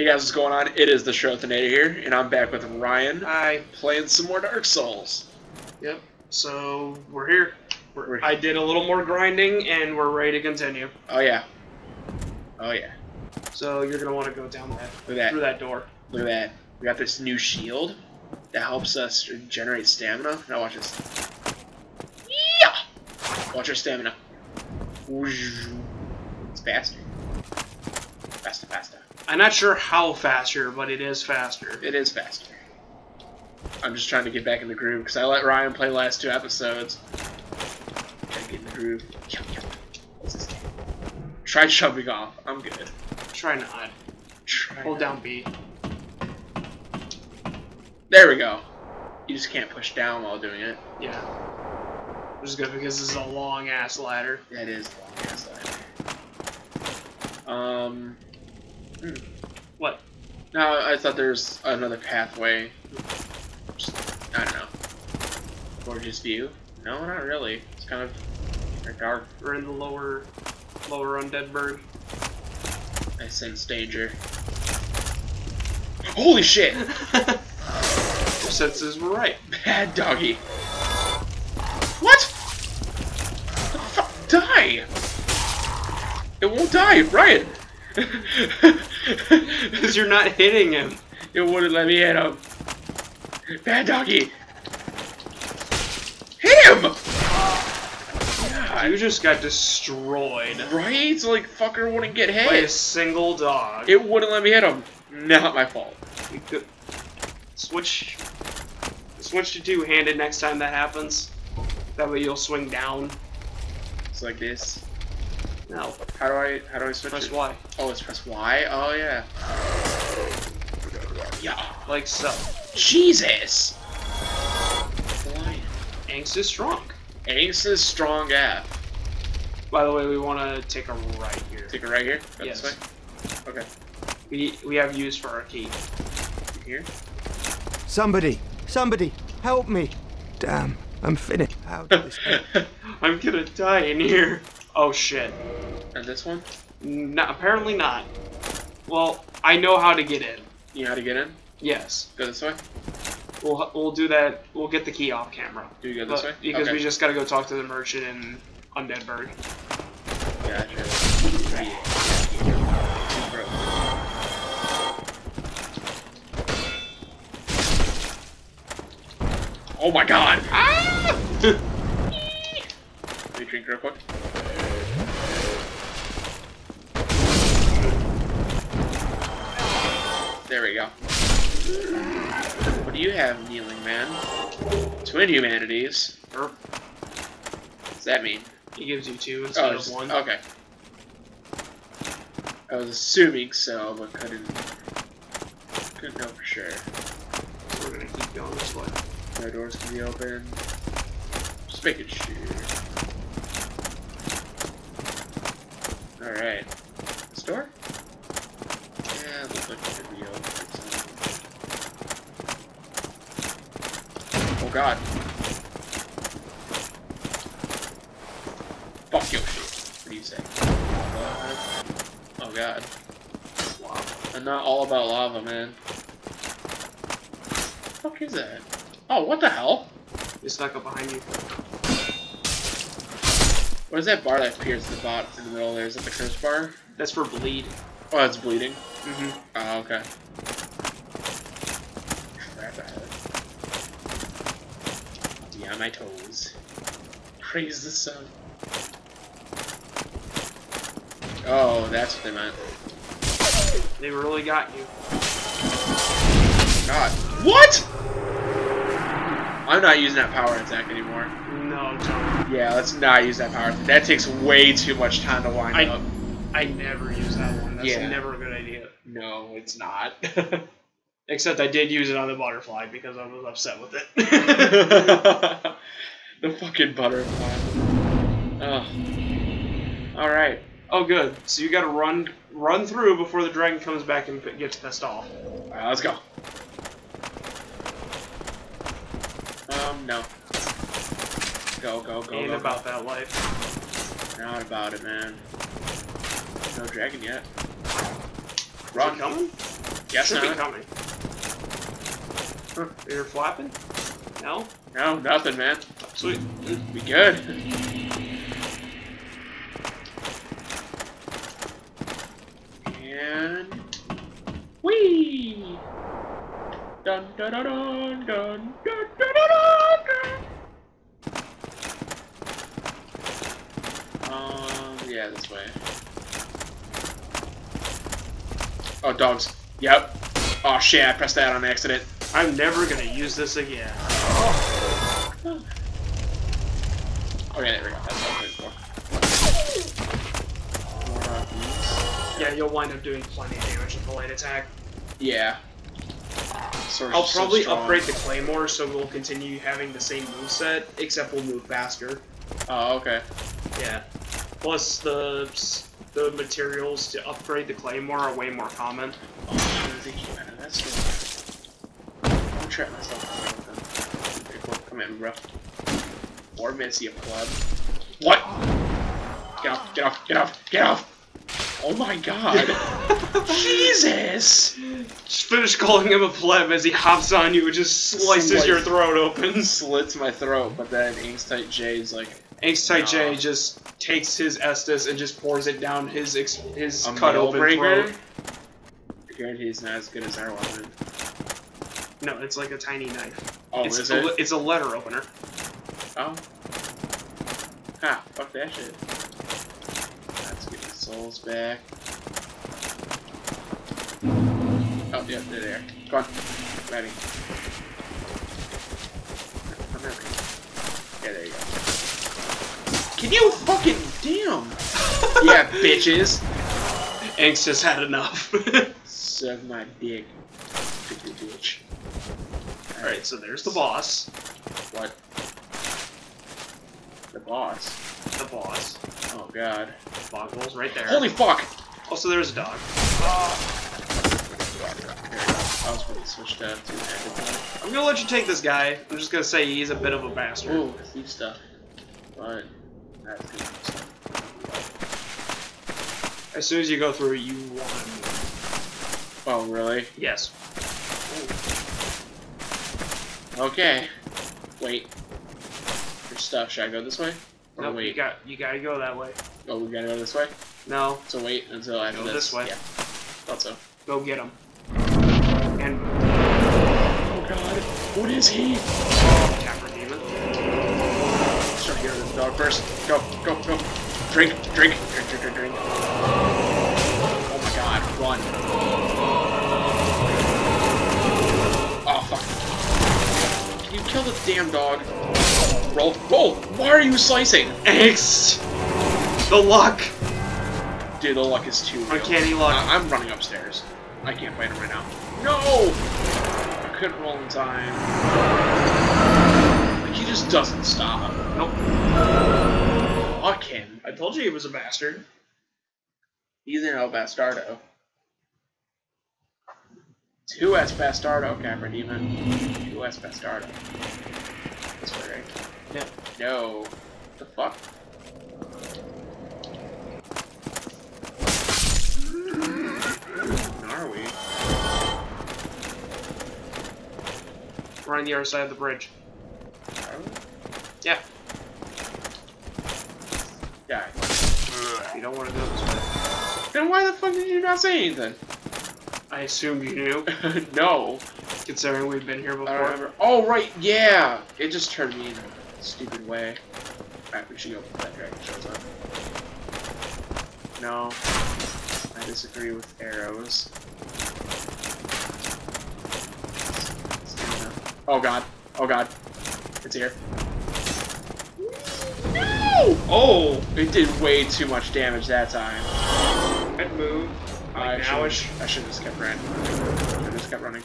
Hey guys, what's going on? It is the Schrothinator here, and I'm back with Ryan, Hi. playing some more Dark Souls. Yep. So we're here. We're, We're- I did a little more grinding, and we're ready to continue. Oh yeah. Oh yeah. So you're gonna want to go down that Look at through that. that door. Look at that. We got this new shield that helps us generate stamina. Now watch this. Yeah! Watch our stamina. It's faster. Faster, faster. I'm not sure how faster, but it is faster. It is faster. I'm just trying to get back in the groove because I let Ryan play the last two episodes. To get in the groove. Yum, yum. What's this game? Try jumping off. I'm good. Try not. Try Hold not. down B. There we go. You just can't push down while doing it. Yeah. Which is good because this is a long ass ladder. That is a long ass ladder. Um. Hmm. What? No, I thought there's another pathway. Just, I don't know. Gorgeous view? No, not really. It's kind of kinda dark. We're in the lower, lower Undead Burg. I sense danger. Holy shit! Your senses were right. Bad doggy. What? The fuck? Die! It won't die, Ryan! Because you're not hitting him. it wouldn't let me hit him. Bad doggy! Hit him! You just got destroyed right? So like, fucker wouldn't get hit. by a single dog. It wouldn't let me hit him. Not my fault. Switch switch to two handed next time that happens. That way you'll swing down. It's like this. No, How do I, how do I switch press it? Y. Oh, it's press Y? Oh, yeah. Yeah. Like so. Jesus! Boy. Angst is strong. Angst is strong F. By the way, we want to take a right here. Take a right here? Go Yes. this way? Okay. We we have use for our key. Here? Somebody, somebody, help me. Damn, I'm finished. How did this? I'm gonna die in here. Oh shit. and this one? No, apparently not. Well, I know how to get in. You know how to get in? Yes. Go this way? We'll we'll do that. We'll get the key off camera. Do you go this But- way? Because okay. we just gotta go talk to the merchant in Undead Burg. Gotcha. Oh my god! Ah! Let me drink real quick. There we go. What do you have, kneeling man? Twin humanities. Or er. What does that mean? he gives you two instead Oh, of one. okay. I was assuming so, but couldn't couldn't know for sure. We're gonna keep going this way. No doors can be open. Just making sure. Alright. This door? Yeah, it looks like it could be open. Oh god. Fuck your shit. What do you say? What? Oh god. Wow. I'm not all about lava, man. fuck is that? Oh, what the hell? It's stuck up behind you. What is that bar that appears in the bot in the middle there? Is that the curse bar? That's for bleed. Oh, it's bleeding. Mm-hmm. Oh, okay. Crap out. Be on my toes. Praise the sun. Oh, that's what they meant. They really got you. God. What? I'm not using that power attack anymore. No, don't. Yeah, let's not use that power. That takes way too much time to wind I- up. I never use that one. That's Yeah. never a good idea. No, it's not. Except I did use it on the butterfly because I was upset with it. the fucking butterfly. Oh. Alright. oh, good. So you gotta run run through before the dragon comes back and gets pissed off. Alright, let's go. Um, no. Go, go, go, Ain't go. about that life. Not about it, man. No dragon yet. Is it Run. coming? Guess Should be not. coming. Huh, You're flapping? No? No, nothing, man. Sweet. We good. And wee. Dun dun dun dun dun dun dun dun. dun. Um. Yeah, this way. Oh, dogs. Yep. Oh shit! I pressed that on accident. I'm never gonna use this again. Yeah, there we go. That's what I was looking for. More of these. Yeah, you'll wind up doing plenty of damage with the light attack. Yeah. Sword's I'll just so probably upgrade the Claymore so we'll continue having the same moveset, except we'll move faster. Oh, okay. Yeah. Plus, the the materials to upgrade the Claymore are way more common. Oh, I'm thinking about. That's cool. I'll trap myself with them. Pretty cool. Come in, bro. Or Missy, a pleb. What? Get off, get off, get off, get off! Oh my god! Jesus! Just finish calling him a pleb as he hops on you and just slices Slice. your throat open. Slits my throat, but then Inkstight J's like, Angstai J just takes his Estus and just pours it down his ex- his a cut open breaker? throat. I guarantee it's not as good as our weapon. No, it's like a tiny knife. Oh, it's, is it? it's a letter opener. Oh. Ha, fuck that shit. Let's get the souls back. Oh, yeah, they're there. Come on. Ready. Come here. Yeah, there you go. Can you fucking damn? yeah, bitches. Angst has had enough. Suck my dick. Bitch. Alright, so there's the boss. What? The boss. The boss. Oh god. The boggles right there. Holy fuck! Oh, also, there's a dog. Uh, I was really switched to two-handed. I'm gonna let you take this guy. I'm just gonna say he's a bit of a bastard. Ooh, thief stuff. But that's good. As soon as you go through, you want. Oh, really? Yes. Okay. Wait. Stuff. Should I go this way? Or No, you wait? got you gotta go that way. Oh, we gotta go this way? No, So wait until I Go this. this way. Yeah. Thought so. go get him. And Oh god. What is he? Capra Demon. Let's try to get rid of the dog first. Go, go, go. Drink, drink, drink, drink, drink, drink. Oh my god, run. Oh fuck. Can you kill the damn dog? Roll, roll! Why are you slicing? Angst! The luck! Dude, the luck is too real. Uncanny luck. I- I'm running upstairs. I can't fight him right now. No! I couldn't roll in time. Like, he just doesn't stop. Nope. Fuck him. I told you he was a bastard. He's an El Bastardo. Two S Bastardo, Capra Demon. Two S Bastardo. Way, right? Yeah. No. The fuck? Where are we? We're on the other side of the bridge. Are we? Yeah. Yeah. You don't want to go this way. Then why the fuck did you not say anything? I assumed you knew, no. considering we've been here before. remember. Oh, right, yeah! It just turned me in a stupid way. Alright, we should go before that dragon shows up. No. I disagree with arrows. Oh god. Oh god. It's here. No! Oh! It did way too much damage that time. Good move. I should. I should have just kept running. I should just kept running.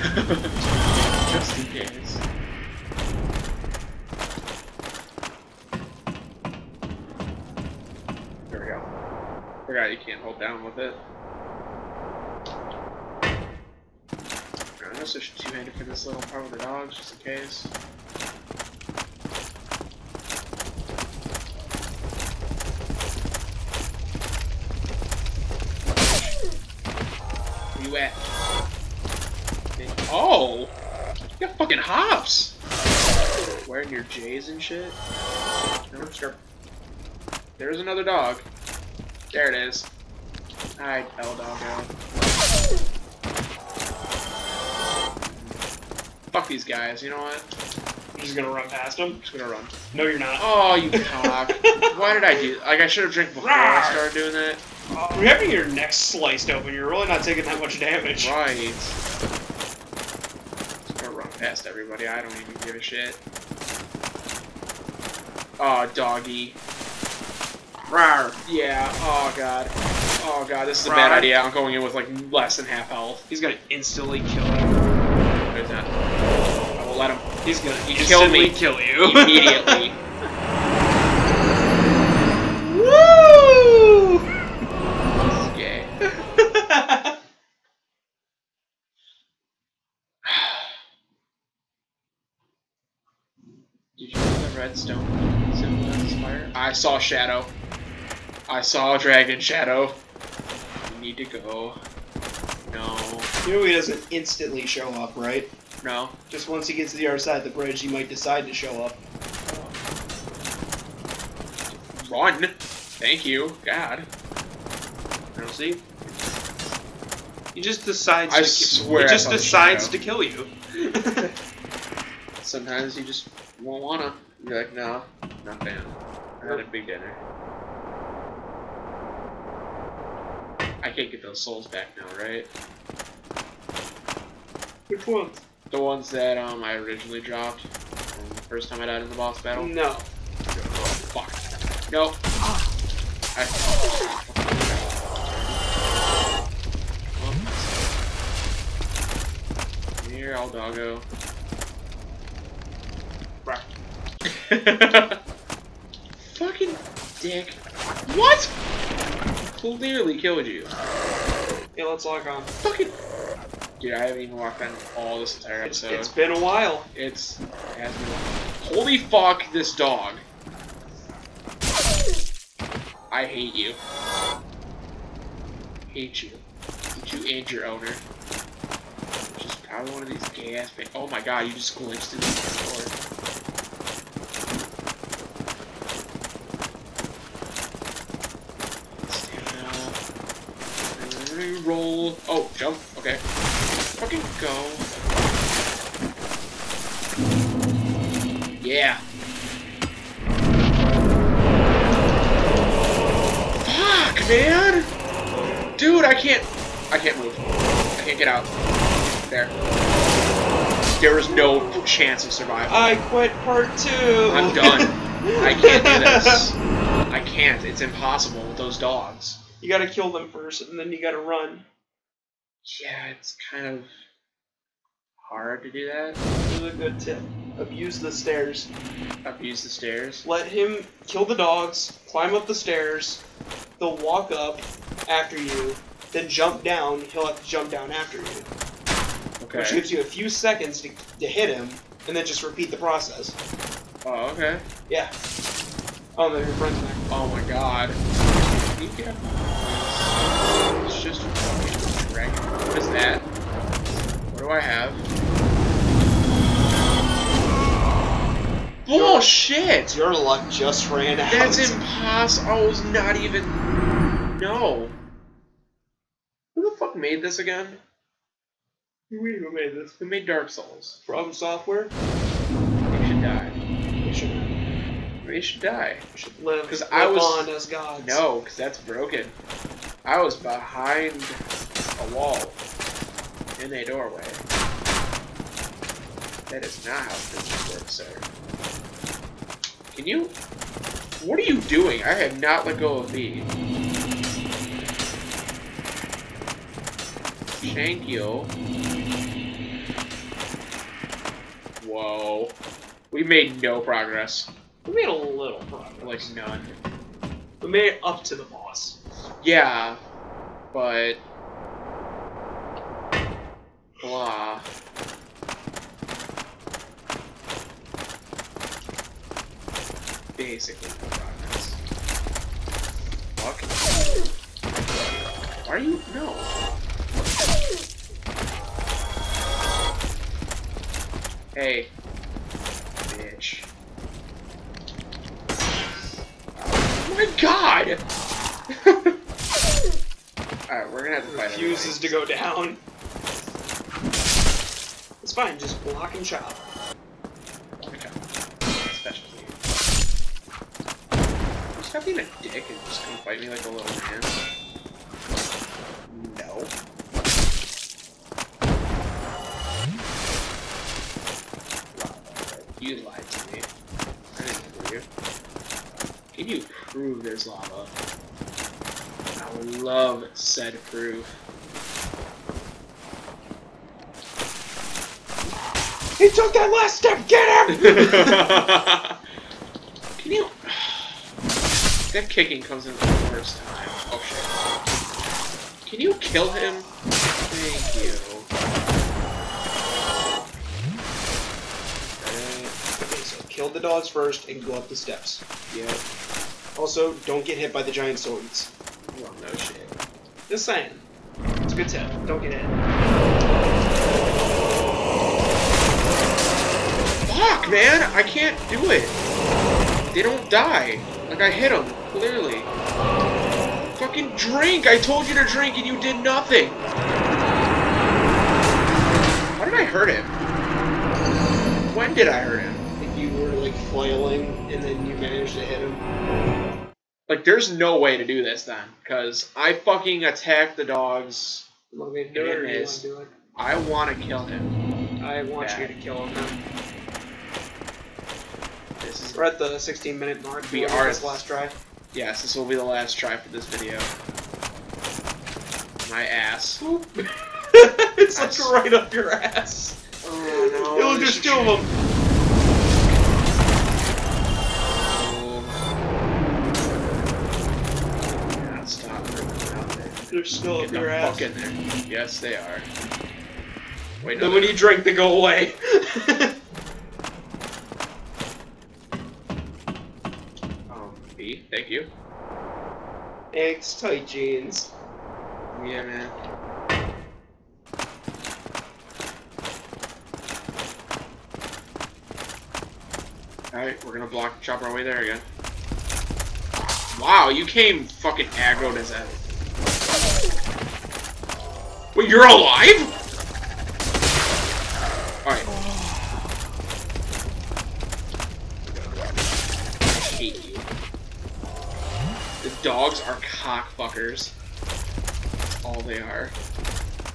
Just in case. There we go. Forgot you can't hold down with it. I'm gonna switch two-handed for this little part with the dogs, just in case. Your J's and shit? No. There's another dog. There it is. Hi, El Doggo. Fuck these guys, you know what? I'm just gonna run past them. I'm just gonna run. No, you're not. Oh, you cock. Why did I do Like, I should have drank before I started doing that. Uh, you're having your neck sliced open. You're really not taking that much damage. Right. Just gonna run past everybody. I don't even give a shit. Oh, doggy. Rawr. Yeah. Oh, God. Oh, God. This is a bad idea. I'm going in with, like, less than half health. He's gonna instantly kill you. There's that. I will let him He's gonna He instantly me. kill you immediately. Woo! Did you the redstone? I saw shadow. I saw dragon shadow. We need to go. No. you know he doesn't instantly show up, right? No. Just once he gets to the other side of the bridge, he might decide to show up. Run. Thank you. God. You know, see? He just decides. I to ki- swear he just saw decides to kill you. Sometimes you just won't wanna. You're like, no, not fan. I had a big dinner. I can't get those souls back now, right? Which ones? The ones that um I originally dropped the first time I died in the boss battle. No. Fuck. No. I. Here, El Doggo. Fucking dick. What? Clearly killed you. Yeah, let's lock on. Fucking. Dude, I haven't even walked on all this entire It's, episode. it's been a while. It's. it has been- Holy fuck, this dog. I hate you. Hate you. Hate you and your owner. Is probably one of these gay ass. Oh my god, you just glitched in the door. Roll. Oh, jump. Okay. Fucking go. Yeah. Fuck, man. Dude, I can't. I can't move. I can't get out. There. There is no chance of survival. I quit part two. I'm done. I can't do this. I can't. It's impossible with those dogs. You gotta kill them first, and then you gotta run. Yeah, it's kind of hard to do that. This is a good tip. Abuse the stairs. Abuse the stairs. Let him kill the dogs, climb up the stairs, they'll walk up after you, then jump down, he'll have to jump down after you. Okay. Which gives you a few seconds to, to hit him, and then just repeat the process. Oh, okay. Yeah. Oh, there, your friend's back. Oh my god. Can you? It's just a fucking dragon. What is that? What do I have? Bullshit! Your luck just ran out. That's impossible. I was not even. No. Who the fuck made this again? Who made this? Who made Dark Souls? From software? They should die. They should, They should die. should live, 'Cause live I was- on as gods. No, because that's broken. I was behind a wall in a doorway. That is not how business works, sir. Can you? What are you doing? I have not let go of B. Thank you. Whoa. We made no progress. We made a little progress. Like none. We made it up to the boss. Yeah, but blah. Basically progress. Fuck. Why are you no? Hey, we're gonna have to fight Refuses to go down. It's fine, just block and chop. Okay. Specialty. Stop being a dick and just come fight me like a little man. No. You lied to me. I didn't believe you. Can you prove there's lava? I love said proof. He took that last step, get him! Can you? That kicking comes in the worst time. Oh shit. Can you kill him? Thank you. okay, so kill the dogs first and go up the steps. Yeah. Also, don't get hit by the giant swords. Just saying. It's a good tip. Don't get hit. Fuck, man! I can't do it. They don't die. Like I hit them clearly. Fucking drink! I told you to drink and you did nothing. How did I hurt him? When did I hurt him? You were like flailing and then you managed to hit him. Like, there's no way to do this then, because I fucking attacked the dogs. Want me to do it or you want to do it? I want to kill him. I want Yeah. you to kill him now. This is We're at the 16 minute mark. We are- This last try. yes, this will be the last try for this video. My ass. it's like right up your ass. Oh It'll just kill them. They're still up your the ass. fuck in there. Yes, they are. Wait, no, Then when you drink, they go away. Um, oh, B, thank you. Eggs, tight jeans. Yeah, man. Alright, we're gonna block chop our way there again. Wow, you came fucking aggroed as that. Wait, you're alive? Alright. I hate you. The dogs are cockfuckers. That's all they are.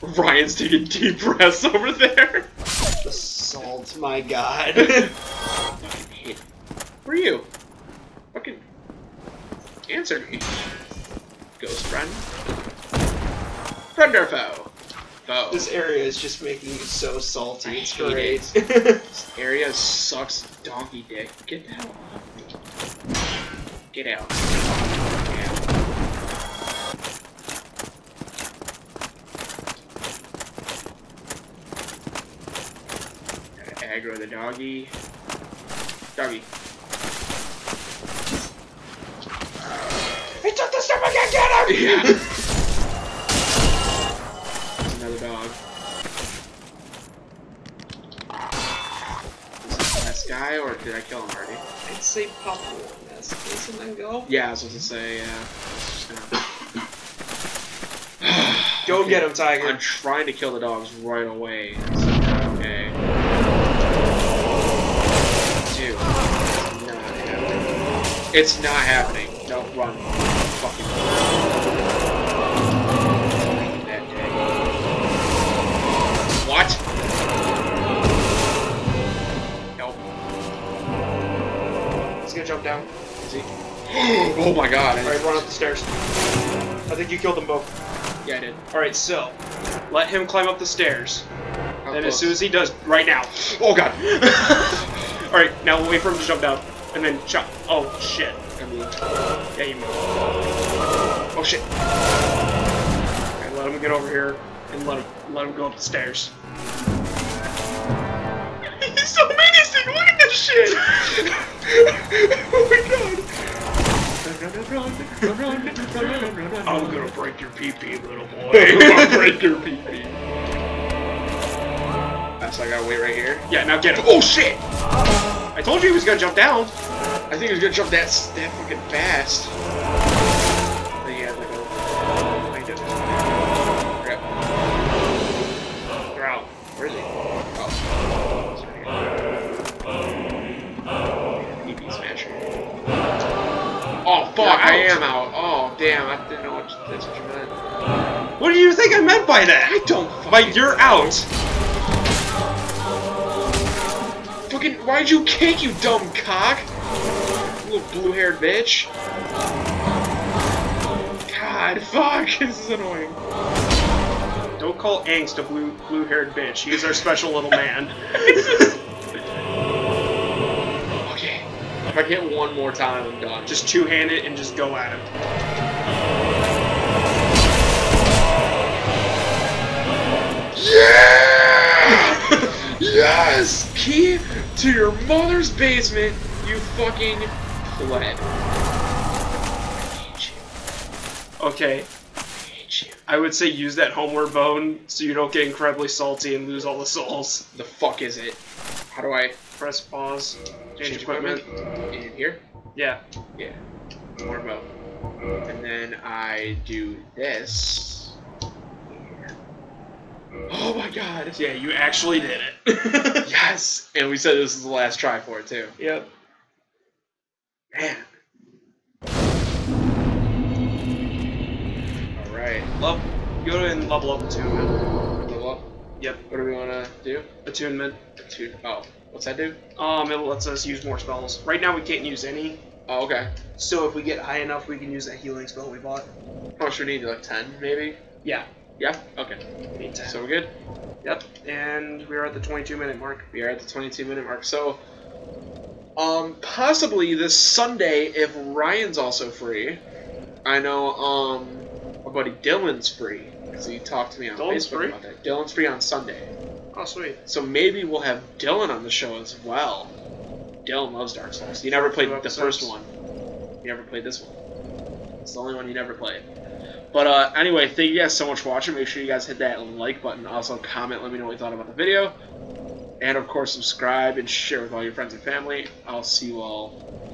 Ryan's taking deep breaths over there. The salt, my god. Fucking hate. Where are you? Fucking answer me. Ghost friend. Friend or foe? Foe. this area is just making you so salty. It's I great. hate This area sucks donkey dick. Get the hell off me. Get out. Get out. Aggro the doggy. Doggy. he took the step again, get him! Yeah. Did I kill him already? I'd say pop one nest, please, and then go. Yeah, I was supposed to say, yeah. Gonna- Go Okay. get him, Tiger. I'm trying to kill the dogs right away. It's not okay. Dude, it's not happening. It's not happening. No, run. Gonna jump down. Is he? oh my god. Alright, run up the stairs. I think you killed them both. Yeah, I did. Alright, so, let him climb up the stairs. How and as soon as he does, right now. Oh god. Alright, now we'll wait for him to jump down. And then chop. Oh, shit. I moved. Yeah, you moved. Oh shit. Okay, let him get over here and let him let him go up the stairs. I'm gonna break your pee pee, little boy. I'm gonna break your pee pee. So I gotta wait right here. Yeah, now get him. Oh shit! I told you he was gonna jump down. I think he was gonna jump that that fucking fast. I am out. Oh damn! I didn't know what you, that's what you meant. What do you think I meant by that? I don't. By you're out. Fucking, why'd you kick, you dumb cock? You little blue-haired bitch. God, fuck, this is annoying. Don't call Angst a blue blue-haired bitch. He's our special little man. if I get one more time, I'm done. Just two-hand it and just go at him. Yeah! yes! Key to your mother's basement, you fucking pleb. I hate you. Okay, I hate you. I would say use that homeward bone so you don't get incredibly salty and lose all the souls. The fuck is it? How do I Press pause. Change, equipment. In here? Yeah. Yeah. More about. And then I do this. Oh my god. Yeah, you actually did it. Yes! And we said this is the last try for it too. Yep. Man. Alright. Level, go and level up attunement. Yep. What do we want to do? Attunement. Two. Oh. What's that do? Um, it lets us use more spells. Right now we can't use any. Oh, okay. So if we get high enough, we can use that healing spell we bought. How much do we need? Like 10, maybe? Yeah. Yeah? Okay. We need 10. So we're good? Yep. And we're at the 22 minute mark. We are at the 22 minute mark. So, um, possibly this Sunday, if Ryan's also free. I know, um, our buddy Dylan's free. Because he talked to me on Dylan's Facebook free? about that. Dylan's free on Sunday. Oh, sweet. So maybe we'll have Dylan on the show as well. Dylan loves Dark Souls. He never played the episodes. first one. He never played this one. It's the only one he never played. But uh, anyway, thank you guys so much for watching. Make sure you guys hit that like button. Also, comment. Let me know what you thought about the video. And of course, subscribe and share with all your friends and family. I'll see you all